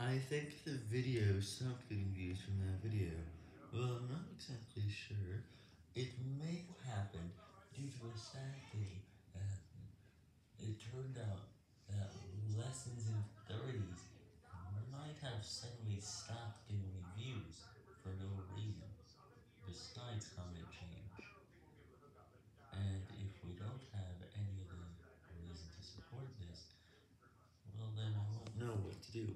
I think the video stopped getting views from that video, well I'm not exactly sure, it may have happened due to a sad thing that happened. It turned out that lessons in 30s might have suddenly stopped getting me views for no reason, besides comment change, and if we don't have any other reason to support this, well then I won't know what to do.